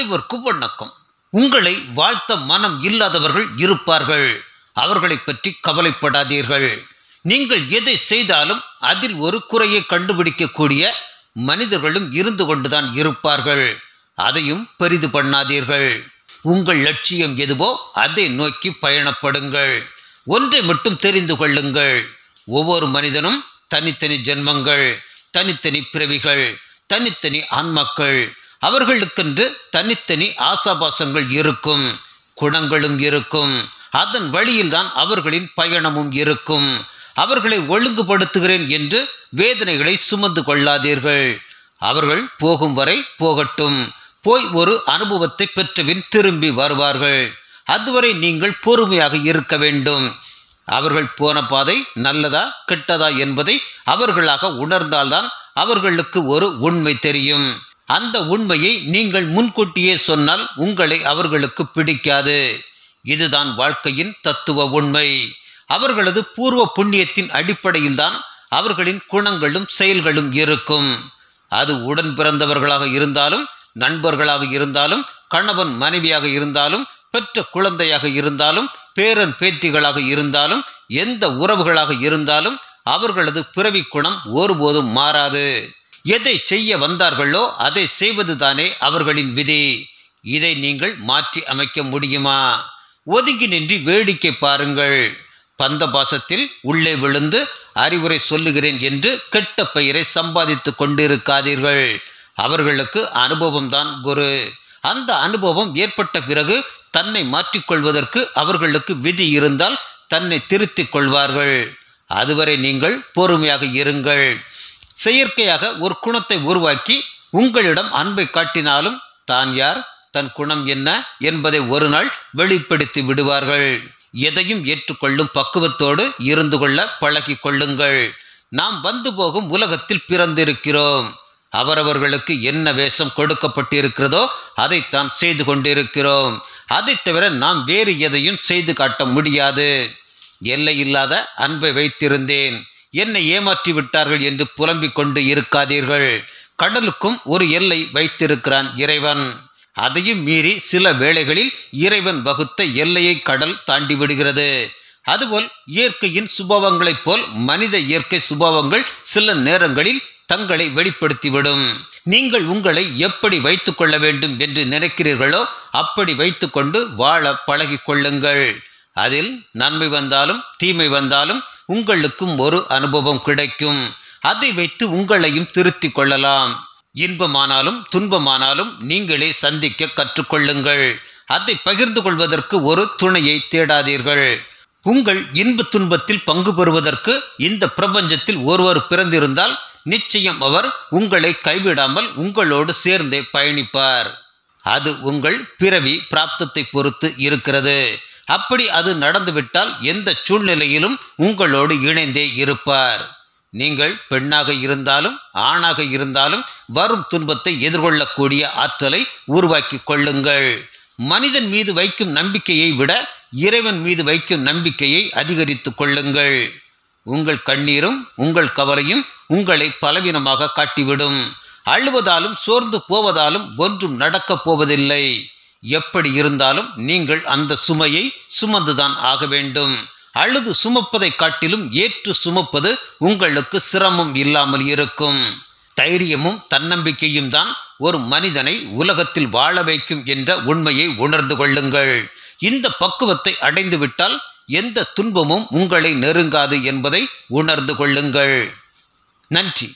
அனைவருக்கும் வணக்கம் உங்களை வாழ்த்த மனம் இல்லாதவர்கள் இருப்பார்கள். அவர்களை பற்றி கவலைப்படாதீர்கள். நீங்கள் எதை செய்தாலும் அதில் ஒரு குறையை கண்டுபிடிக்கக்கூடிய மனிதர்களும் இருந்து கொண்டுதான் இருப்பார்கள். அதையும் பெரிது பண்ணாதீர்கள். உங்கள் லட்சியம் எதுவோ அதை நோக்கி பயணப்படுங்கள். ஒன்றை மட்டும் தெரிந்து கொள்ளுங்கள். ஒவ்வொரு மனிதனும் தனித்தனி ஜென்மங்கள் தனித்தனி பிறவிகள் தனித்தனி ஆன்மாக்கள். அவர்களுக்கென்று தனித்தனி ஆசாபாசங்கள் இருக்கும் குணங்களும் இருக்கும். அதன் வழியில்தான் அவர்களின் பயணமும் இருக்கும். அவர்களை ஒழுங்குபடுத்துகிறேன் என்று வேதனைகளை சுமந்து கொள்ளாதீர்கள். அவர்கள் போகும் வரை போகட்டும். போய் ஒரு அனுபவத்தை பெற்றபின் திரும்பி வருவார்கள். அதுவரை நீங்கள் பொறுமையாக இருக்க வேண்டும். அவர்கள் போன பாதை நல்லதா கெட்டதா என்பதை அவர்களாக உணர்ந்தால்தான் அவர்களுக்கு ஒரு உண்மை தெரியும். அந்த உண்மையை நீங்கள் முன்கூட்டியே சொன்னால் உங்களை அவர்களுக்கு பிடிக்காது. இதுதான் வாழ்க்கையின் தத்துவ உண்மை. அவர்களது பூர்வ புண்ணியத்தின் அடிப்படையில்தான் அவர்களின் குணங்களும் செயல்களும் இருக்கும். அது உடன் பிறந்தவர்களாக இருந்தாலும் நண்பர்களாக இருந்தாலும் கணவன் மனைவியாக இருந்தாலும் பெற்ற குழந்தையாக இருந்தாலும் பேரன் பேத்திகளாக இருந்தாலும் எந்த உறவுகளாக இருந்தாலும் அவர்களது பிறவி குணம் ஒருபோதும் மாறாது. எதை செய்ய வந்தார்களோ அதை செய்வதுதானே அவர்களின் விதி. இதை நீங்கள் மாற்றி அமைக்க முடியுமா? ஒதுங்கி நின்று வேடிக்கை பாருங்கள். பந்த பாசத்தில் உள்ளே விழுந்து அறிவுரை சொல்லுகிறேன் என்று கெட்ட பெயரை சம்பாதித்து கொண்டிருக்காதீர்கள். அவர்களுக்கு அனுபவம்தான் குரு. அந்த அனுபவம் ஏற்பட்ட பிறகு தன்னை மாற்றிக்கொள்வதற்கு அவர்களுக்கு விதி இருந்தால் தன்னை திருத்திக் கொள்வார்கள். அதுவரை நீங்கள் பொறுமையாக இருங்கள். செயற்கையாக ஒரு குணத்தை உருவாக்கி உங்களிடம் அன்பை காட்டினாலும் தான் யார்? தன் குணம் என்ன என்பதை ஒரு நாள் வெளிப்படுத்தி விடுவார்கள். எதையும் ஏற்றுக்கொள்ளும் பக்குவத்தோடு இருந்து கொள்ள பழகி கொள்ளுங்கள். நாம் வந்து போகும் உலகத்தில் பிறந்திருக்கிறோம். அவரவர்களுக்கு என்ன வேஷம் கொடுக்கப்பட்டிருக்கிறதோ அதைத்தான் செய்து கொண்டிருக்கிறோம். அதை தவிர நாம் வேறு எதையும் செய்து காட்ட முடியாது. எல்லையில்லாத அன்பை வைத்திருந்தேன். என்னை ஏமாற்றி விட்டார்கள் என்று புலம்பிக் கொண்டு இருக்காதீர்கள். கடலுக்கும் ஒரு எல்லை வைத்திருக்கிறான் இறைவன். அதையும் மீறி சில வேளைகளில் இறைவன் வகுத்த எல்லையை கடல் தாண்டி விடுகிறது. அதுபோல் இயற்கையின் சுபாவங்களைப் போல் மனித இயற்கை சுபாவங்கள் சில நேரங்களில் தங்களை வெளிப்படுத்திவிடும். நீங்கள் உங்களை எப்படி வைத்துக் கொள்ள வேண்டும் என்று நினைக்கிறீர்களோ அப்படி வைத்துக்கொண்டு வாழ பழகிக் கொள்ளுங்கள். அதில் நன்மை வந்தாலும் தீமை வந்தாலும் உங்களுக்கும் ஒரு அனுபவம் கிடைக்கும். அதை வைத்து உங்களையும் திருத்திக் கொள்ளலாம். இன்பமானாலும் துன்பமானாலும் நீங்களே சந்திக்க கற்றுக்கொள்ளுங்கள். அதை பகிர்ந்து கொள்வதற்கு ஒரு துணையை தேடாதீர்கள். உங்கள் இன்ப துன்பத்தில் பங்கு பெறுவதற்கு இந்த பிரபஞ்சத்தில் ஒருவர் பிறந்திருந்தால் நிச்சயம் அவர் உங்களை கைவிடாமல் உங்களோடு சேர்ந்தே பயணிப்பார். அது உங்கள் பிறவி பிராப்தத்தை பொறுத்து இருக்கிறது. அப்படி அது நடந்துவிட்டால் எந்த சூழ்நிலையிலும் உங்களோடு இணைந்தே இருப்பார். நீங்கள் பெண்ணாக இருந்தாலும் ஆணாக இருந்தாலும் வரும் துன்பத்தை எதிர்கொள்ளக்கூடிய ஆற்றலை உருவாக்கி கொள்ளுங்கள். மனிதன் மீது வைக்கும் நம்பிக்கையை விட இறைவன் மீது வைக்கும் நம்பிக்கையை அதிகரித்துக் கொள்ளுங்கள். உங்கள் கண்ணீரும் உங்கள் கவலையும் உங்களை பலவீனமாக காட்டிவிடும். அழுவதாலும் சோர்ந்து போவதாலும் ஒன்றும் நடக்கப் போவதில்லை. எப்படி இருந்தாலும் நீங்கள் அந்த சுமையை சுமந்துதான் ஆக வேண்டும். அழுது சுமப்பதை காட்டிலும் ஏற்று சுமப்பது உங்களுக்கு சிரமம் இல்லாமல் இருக்கும். தைரியமும் தன்னம்பிக்கையும் தான் ஒரு மனிதனை உலகத்தில் வாழ வைக்கும் என்ற உண்மையை உணர்ந்து கொள்ளுங்கள். இந்த பக்குவத்தை அடைந்துவிட்டால் எந்த துன்பமும் உங்களை நெருங்காது என்பதை உணர்ந்து கொள்ளுங்கள். நன்றி.